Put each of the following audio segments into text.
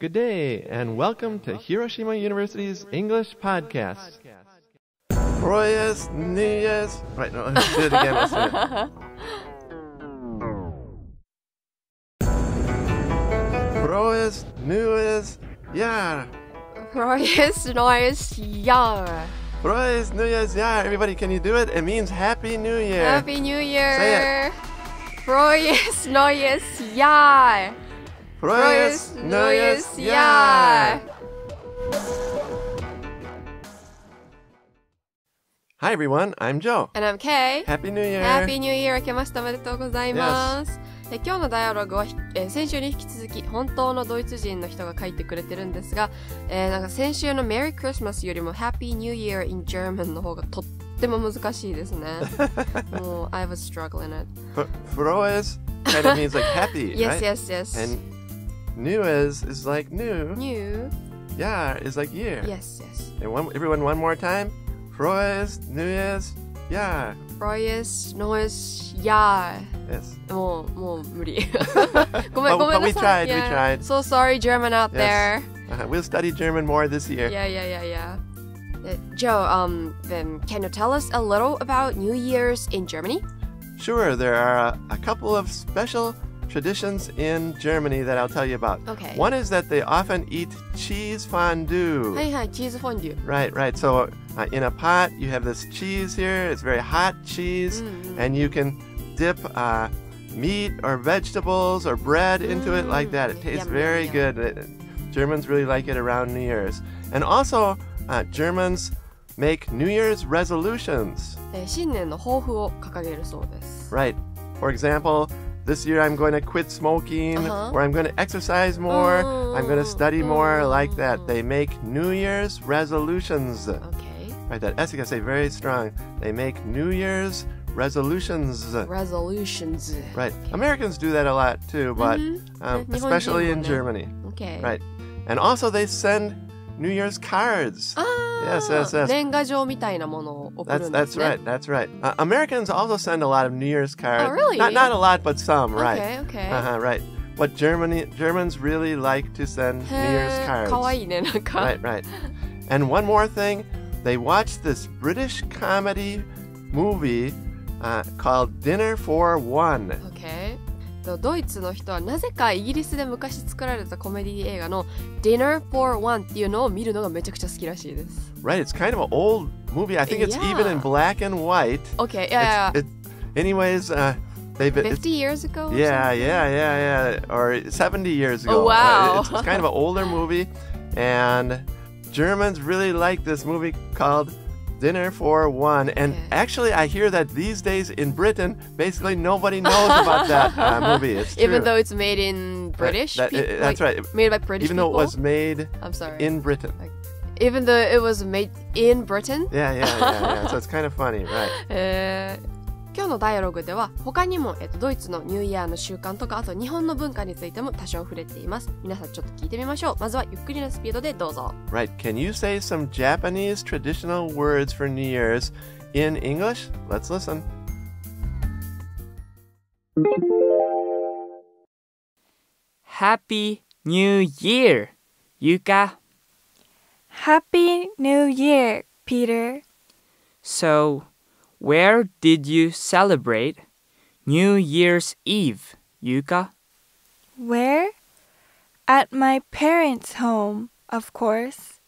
Good day, and welcome to Hiroshima University's English podcast. Froyes Nuyes. Right, no, let's do it again. Let's do it. Froyes Nuyes. Yeah. Frohes neues Jahr. Froyes Nuyes. Yeah. Everybody, can you do it? It means Happy New Year. Happy New Year. Say it. Frohes neues Jahr. Frohes neues. Jahr. Hi, everyone. I'm Joe. And I'm Kay. Happy New Year. Happy New Year 明けましておめでとうございます。え今日のダイアログは、えー先週に引き続き本当のドイツ人の人が書いてくれてるんですが、えーなんか先週の Merry Christmas よりも Happy New Year in German の方がとっても難しいですね。もう I was struggling it. F- Froyes kind of means like happy, Yes, right? yes, yes. And Nuyes is like new. New. Yeah, is like year. Yes, yes. And one, everyone, one more time. Froyes Nuyes. Yeah. Frohes neues Jahr. Yes. もう、もう無理。ごめん、 But- ごめん but な we さい。 tried, we Yeah. tried. So sorry, German out Yes. there. Uh, we'll study German more this year. Yeah, yeah, yeah, yeah. Uh, Joe, um, then can you tell us a little about New Year's in Germany? Sure, there are a, a couple of special traditions in Germany that I'll tell you about. Okay. One is that they often eat cheese fondue. Hey, hey, cheese fondue. Right, right. So uh, in a pot, you have this cheese here. It's very hot cheese, mm. and you can dip uh, meat or vegetables or bread into it like that. It mm. tastes yum, very yum. good. It, Germans really like it around New Year's. And also, uh, Germans make New Year's resolutions. Right. For example, this year I'm going to quit smoking, Uh-huh. or I'm going to exercise more, I'm going to study more, like that. Mm. They make New Year's resolutions. Okay. Right, that S you gotta say very strong. They make New Year's resolutions. Resolutions. Right. Americans do that a lot too, but Mhm. um, especially in Germany. Okay. Right. And also they send New Year's cards. あ Yes, ー yes, yes. 年賀状みたいなものを送 That's るんで that's すね。 right. That's right. Uh, Americans also send a lot of New Year's cards. Oh, really? Not not a lot, but some. Right. Okay, okay. Uh-huh, right. What Germany Germans really like to send New Year's へー cards. かわいいね、なんか。 Right, right. And one more thing, they watched this British comedy movie uh, called Dinner for One. Okay. とドイツの人はなぜかイギリスで昔作られたコメディ映画の Dinner for One っていうのを見るのがめちゃくちゃ好きらしいです。 Right, it's kind of an old movie. I think it's even in Yeah. black and white. Okay, yeah, It's- it, anyways, uh, they've yeah. it's- 50 years ago? or yeah, something? yeah, yeah, yeah, or 70 years ago. Oh, wow. Uh, it's, it's kind of an older movie, and Germans really like this movie called Dinner for One. And Okay. actually, I hear that these days in Britain, basically nobody knows about that uh, movie. It's true. Even though it's made in British that- uh, that's like, right. Made by British people. even though it was made I'm sorry. in Britain. Even though it was made in Britain? Yeah, yeah, yeah, yeah. So it's kind of funny, right? えー 今日のダイアログでは他にも、えっと、ドイツのニューイヤーの習慣とかあと日本の文化についても多少触れています皆さんちょっと聞いてみましょうまずはゆっくりなスピードでどうぞ Right. Can you say some Japanese traditional words for New Year's in English? Let's listen. Happy New Year, Yuka. Happy New Year, Peter. So, where did you celebrate New Year's Eve, Yuka? Where? At my parents' home, of course.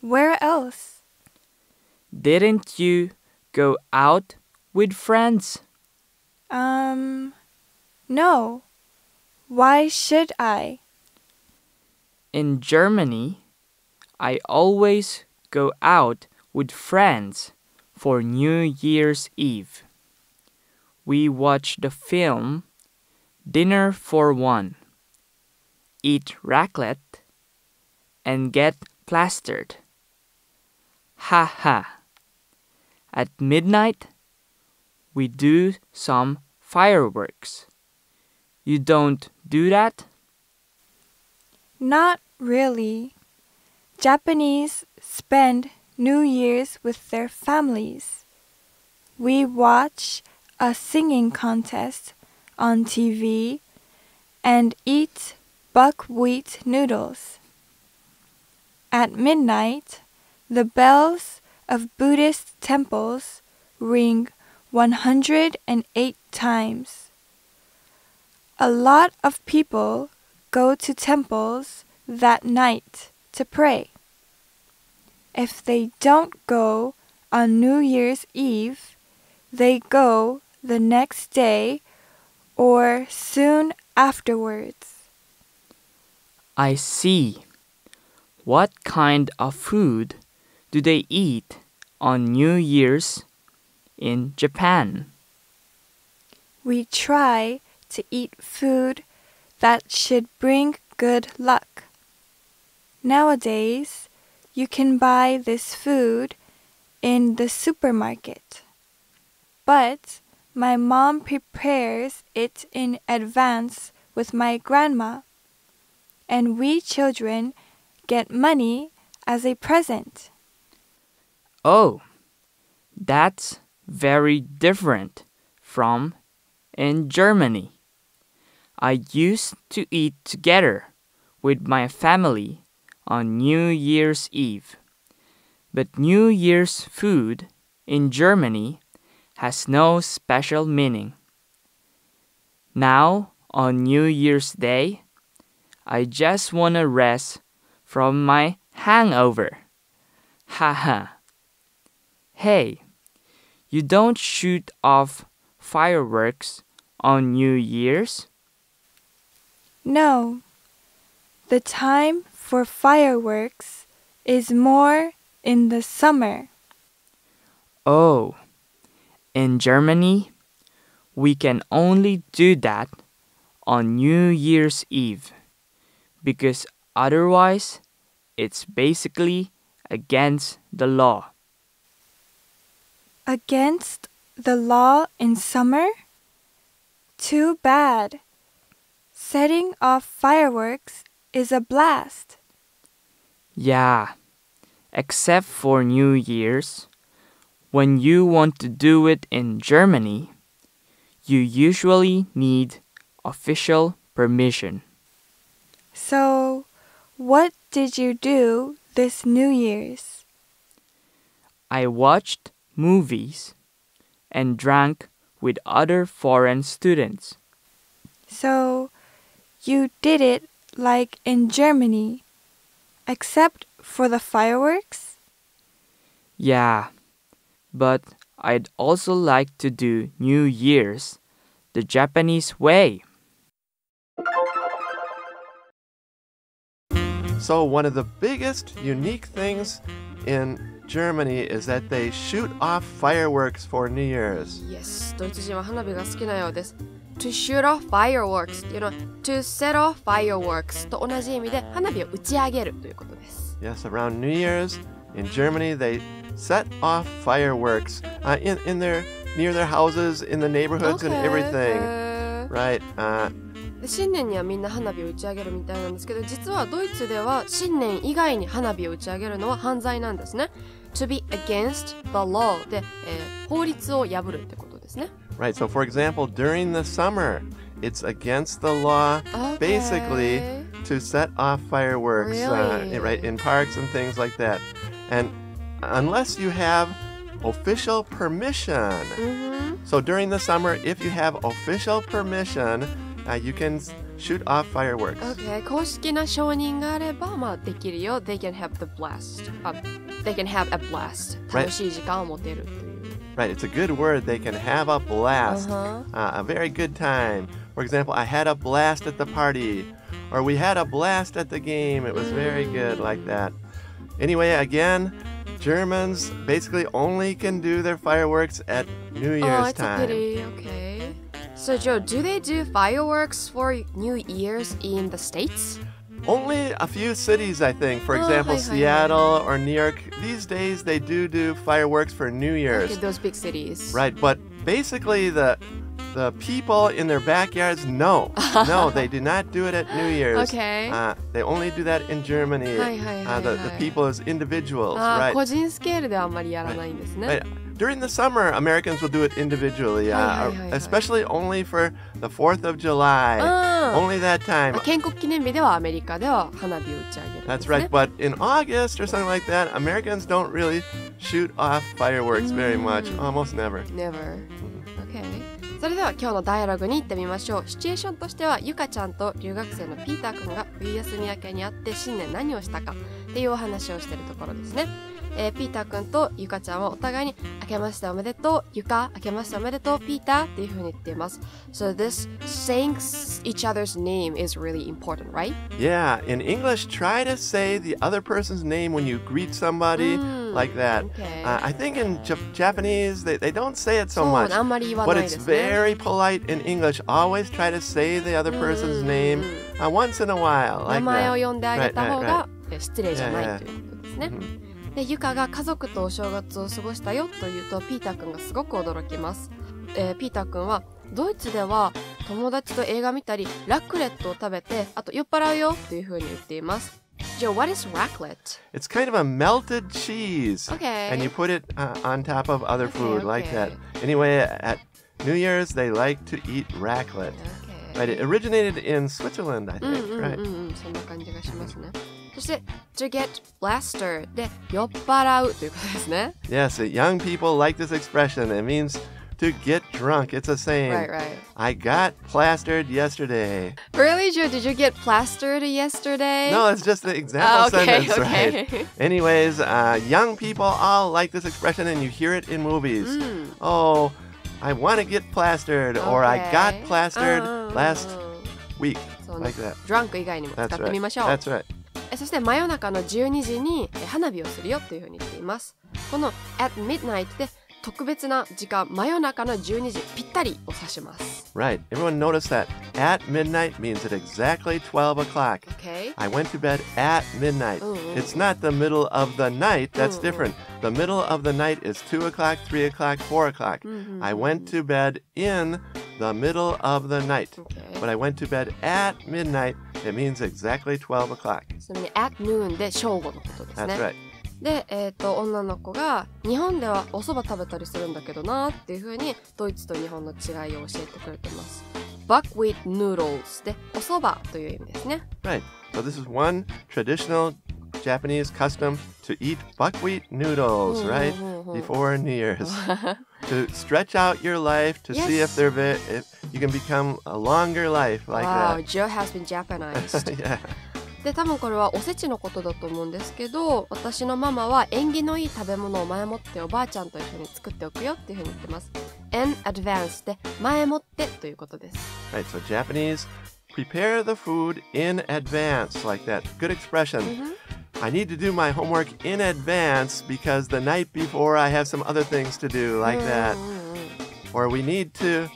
Where else? Didn't you go out with friends? Um, no. Why should I? In Germany, I always go out with friends for New Year's Eve. We watch the film Dinner for One, eat raclette, and get plastered. Ha ha. At midnight, we do some fireworks. You don't do that? Not really. Japanese spend New Year's with their families. We watch a singing contest on TV and eat buckwheat noodles. At midnight, the bells of Buddhist temples ring 108 times. A lot of people go to temples that night to pray. If they don't go on New Year's Eve, they go the next day or soon afterwards. I see. What kind of food do they eat on New Year's in Japan? We try to eat food that should bring good luck. Nowadays, you can buy this food in the supermarket. But my mom prepares it in advance with my grandma, and we children get money as a present. Oh, that's very different from in Germany. I used to eat together with my family on New Year's Eve. But New Year's food in Germany has no special meaning. Now, on New Year's Day, I just want to rest from my hangover. Haha. hey, you don't shoot off fireworks on New Year's? No. The time for fireworks is more in the summer. Oh, in Germany, we can only do that on New Year's Eve because otherwise it's basically against the law. Against the law in summer? Too bad. Setting off fireworks is a blast. Yeah, except for New Year's. When you want to do it in Germany, you usually need official permission. So, what did you do this New Year's? I watched movies and drank with other foreign students. So, you did it like in Germany, except for the fireworks? Yeah, but I'd also like to do New Year's the Japanese way. So, one of the biggest unique things in Germany is that they shoot off fireworks for New Year's. Yes ドイツ人は花火が好きなようです To shoot off fireworks っていうのは To set off fireworks と同じ意味で花火を打ち上げるということです Yes, around New Year's in Germany, they set off fireworks uh, in, in their near their houses, in the neighborhoods, and everything. Right. Uh, で新年にはみんな花火を打ち上げるみたいなんですけど実はドイツでは新年以外に花火を打ち上げるのは犯罪なんですね To be against the law で、えー法律を破るってことですね right. So, for example, during the summer, it's against the law, basically, Okay. to set off fireworks, uh, Really? right, in parks and things like that. And unless you have official permission. Mhm. So during the summer, if you have official permission, uh, you can s- shoot off fireworks. Okay 公式な承認があればまあできるよ They can have the blast、あ They can have a blast Right. 楽しい時間を持てるっていう Right, it's a good word. They can have a blast, Uh-huh. uh, a very good time. For example, I had a blast at the party, or we had a blast at the game. It was very good, like that. Anyway, again, Germans basically only can do their fireworks at New Oh, Year's it's a time. pity. Okay. So, Joe, do they do fireworks for New Year's in the States? Only a few cities, I think. For Oh, example, hi, hi, hi. Seattle or New York. These days, they do do fireworks for New Year's. Okay, those big cities. Right, but basically the the people in their backyards, no, no, they do not do it at New Year's. Okay. Uh, they only do that in Germany. Hi, hi, uh, the, hi, the hi. people as individuals, あー right? 個人スケールではあんまりやらないんですね。 Right. During the summer, Americans will do it individually, uh, Hi, hi, hi, hi. especially only for the 4th of July. Ah. Only that time. まあ建国記念日ではアメリカでは花火を打ち上げるんで That's すね right. But in August or something like that, Americans don't really shoot off fireworks very much. Almost never. Never. Okay. それでは今日のダイアログに行ってみましょう。シチュエーションとしては、ゆかちゃんと留学生のピーター君が冬休み明けに会って新年何をしたかっていうお話をしているところですね。 えーピーター君とゆかちゃんはお互いに明けましておめでとう、ゆか、明けましておめでとう、ピーターっていう風に言っています。So this saying each other's name is really important, right? Yeah, in English, try to say the other person's name when you greet somebody Mm, like that. okay. Uh, I think in Jap- Japanese, they, they don't say it so そう much. あんまり言わ But ないで it's すね。 very polite in English. Always try to say the other person's name uh, once in a while. 名 Like 前を that. 呼んであげた方 Right, right, がえ失礼じゃない Yeah, yeah. ということですね。 で、ゆかが家族とお正月を過ごしたよというと、ピーター君がすごく驚きます。えーピーター君は、ドイツでは友達と映画見たり、ラクレットを食べて、あと酔っ払うよというふうに言っています。じゃあ、what is raclette? It's kind of a melted cheese. Okay. And you put it uh, on top of other Okay, food like that. okay. Anyway, at New Year's, they like to eat raclette. Right, it originated in Switzerland, I うん think. うん Right. うんうん、そんな感じがしますね。そして to get plastered で酔っ払うということですね。Yes, young people like this expression. It means to get drunk. It's a saying. Right, right. I got plastered yesterday. Really, Joe? Did you get plastered yesterday? No, it's just the example oh, okay, sentence, okay. right? Anyways, uh, young people all like this expression, and you hear it in movies. Mm. Oh, I want to get plastered, okay. or I got plastered oh. last week. Like that. Drunk 以外にも使ってみましょう。That's right. That's right. そして真夜中の12時にえ花火をするよというふうに言っています。この at midnight で特別な時間、真夜中の12時ぴったりを指します。 Right. Everyone notice that. At midnight means at exactly 12 o'clock. Okay? I went to bed at midnight. Mm, mm, It's not the middle of the night. That's Mm, mm. different. The middle of the night is 2 o'clock, 3 o'clock, 4 o'clock. Mm-hmm. I went to bed in the middle of the night. Okay. But I went to bed at midnight. It means exactly 12 o'clock. ちなみに at noon で正午のことです That's ね。right. で、えっ、と、女の子が、日本ではお蕎麦食べたりするんだけどなっていうふうに、ドイツと日本の違いを教えてくれてます。buckwheat noodles で、お蕎麦という意味ですね。Right. So this is one traditional Japanese custom to eat buckwheat noodles, Mm, right? mm, mm. Before New Year's. to stretch out your life to see if Yes. they're ve- if you can become a longer life like wow, that. Joe has been Japanized. yeah. で多分これはおせちのことだと思うんですけど私のママは縁起のいい食べ物を前もっておばあちゃんと一緒に作っておくよっていうふうに言ってます in advance で前もってということです Right. So Japanese prepare the food in advance like that. Good expression. I need to do my homework in advance because the night before I have some other things to do like that. うんうんうん Or we need to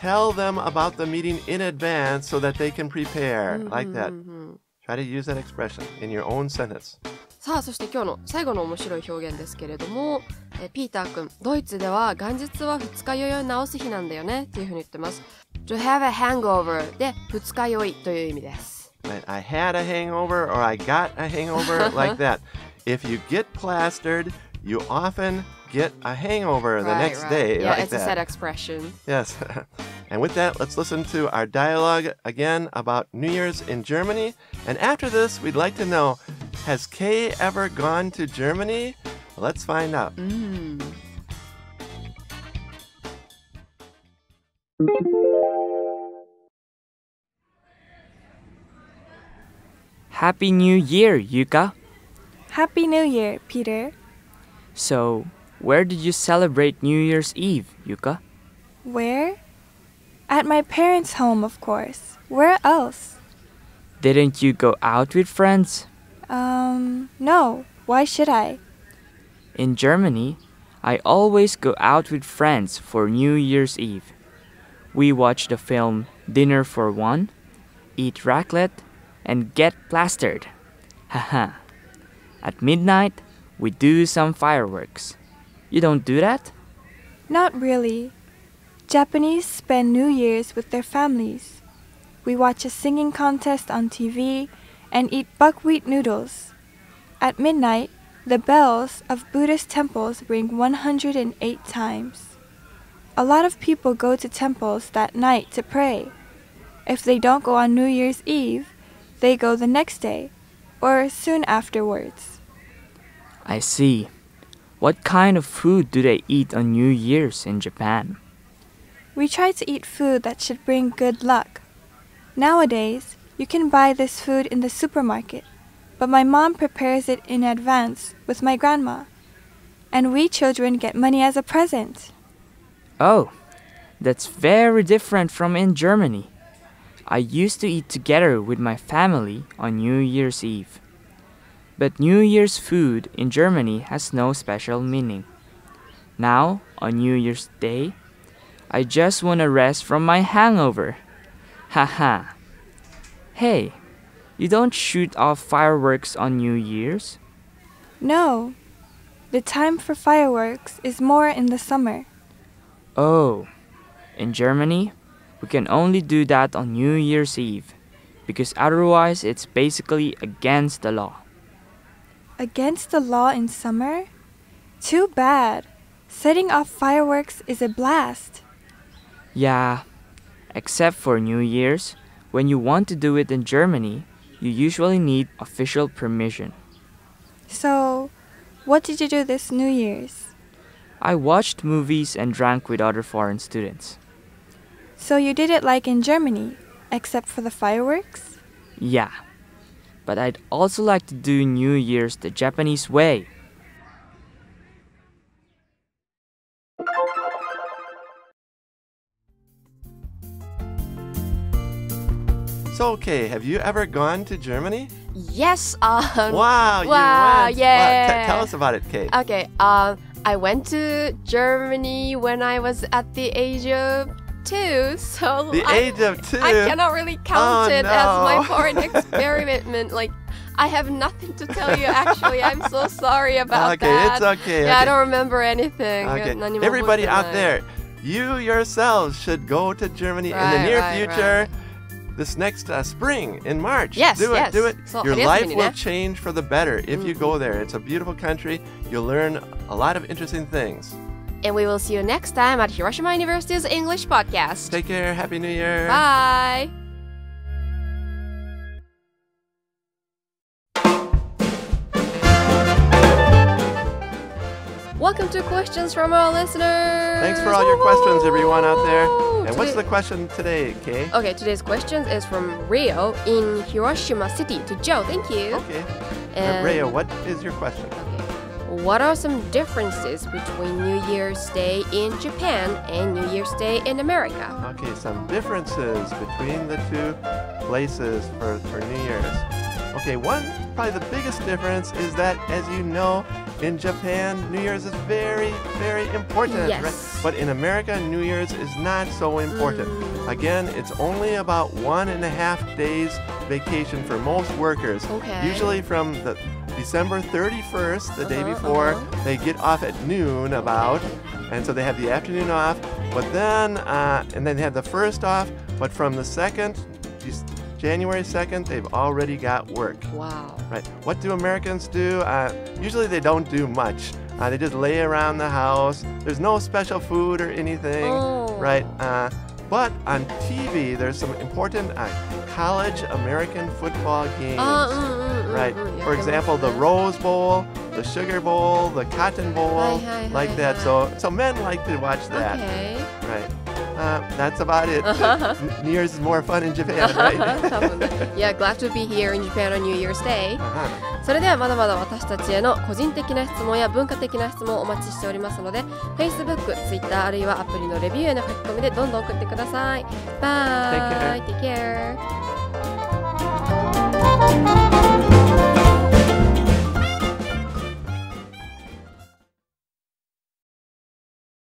tell them about the meeting in advance so that they can prepare like that. うんうんうん Try to use that expression in your own sentence. さあそして今日の最後の面白い表現ですけれどもえピーター君ドイツでは元日は二日酔いを治す日なんだよねっていうふうに言ってます To have a hangover で二日酔いという意味です Right? I had a hangover or I got a hangover like that. If you get plastered, you often get a hangover the Right, next right. day. Yeah, like it's a set expression Yes. and with that, let's listen to our dialogue again about New Year's in Germany. And after this, we'd like to know Has Kay ever gone to Germany? Let's find out. Mm. Happy New Year, Yuka. Happy New Year, Peter. So, where did you celebrate New Year's Eve, Yuka? Where? At my parents' home, of course. Where else? Didn't you go out with friends? Um, no. Why should I? In Germany, I always go out with friends for New Year's Eve. We watch the film Dinner for One, eat raclette, and get plastered. Haha. At midnight, we do some fireworks. You don't do that? Not really. Japanese spend New Year's with their families. We watch a singing contest on TV and eat buckwheat noodles. At midnight, the bells of Buddhist temples ring 108 times. A lot of people go to temples that night to pray. If they don't go on New Year's Eve, they go the next day or soon afterwards. I see. What kind of food do they eat on New Year's in Japan? We try to eat food that should bring good luck. Nowadays, you can buy this food in the supermarket, but my mom prepares it in advance with my grandma. And we children get money as a present. Oh, that's very different from in Germany. I used to eat together with my family on New Year's Eve. But New Year's food in Germany has no special meaning. Now, on New Year's Day, I just want to rest from my hangover. Haha. hey, you don't shoot off fireworks on New Year's? No. The time for fireworks is more in the summer. Oh, in Germany, we can only do that on New Year's Eve because otherwise it's basically against the law. Against the law in summer? Too bad. Setting off fireworks is a blast. Yeah, except for New Year's, when you want to do it in Germany, you usually need official permission. So, what did you do this New Year's? I watched movies and drank with other foreign students. So you did it like in Germany, except for the fireworks? Yeah. But I'd also like to do New Year's the Japanese way. So, okay, have you ever gone to Germany? Yes. Um, Wow, you wow, went. Wow, yeah. t- tell us about it, Kay. Okay. Um, I went to Germany when I was at the age of two, so the I, age of two. I cannot really oh, count oh, it no. as my foreign experiment. like, I have nothing to tell you. Actually, I'm so sorry about okay, that. Okay, it's okay. Yeah, okay. I don't remember anything. Okay. Everybody out there, you yourselves should go to Germany right, in the near right, future. Right this next uh, spring in March. Yes, do it, yes. do it. So Your life will change for the better if mm -hmm. you go mm-hmm. there. It's a beautiful country. You'll learn a lot of interesting things. And we will see you next time at Hiroshima University's English podcast. Take care. Happy New Year. Bye. Welcome to questions from our listeners. Thanks for all your questions, everyone out there. And what's the question today, Kay? Okay, today's question is from Rio in Hiroshima City to Joe. Thank you. Okay. Uh, And- Rhea, what is your question? What are some differences between New Year's Day in Japan and New Year's Day in America? Okay, some differences between the two places for, for New Year's. Okay, one, probably the biggest difference is that, as you know, in Japan, New Year's is very, very important. Yes. Right? But in America, New Year's is not so important. Mm. Again, it's only about one and a half days vacation for most workers. Okay. Usually from the December 31st, the day Uh-huh, before, uh-huh. they get off at noon about, and so they have the afternoon off. But then, uh, and then they have the first off. But from the second, January 2nd, they've already got work. Wow. Right. What do Americans do? Uh, usually they don't do much. Uh, they just lay around the house. There's no special food or anything. Oh. Right. Uh, but on TV, there's some important uh, college American football games. Mm, Right. mm, For example, the Rose Bowl, the Sugar Bowl, the Cotton Bowl, like that. So, so men like to watch that. Okay. Right. Uh, that's about it. New Year's is more fun in Japan, right? Yeah, glad to be here in Japan on New Year's Day. あそれではまだまだ私たちへの個人的な質問や文化的な質問をお待ちしておりますので Facebook、Twitter あるいはアプリのレビューへの書き込みでどんどん送ってください。バイ Take care. Take care.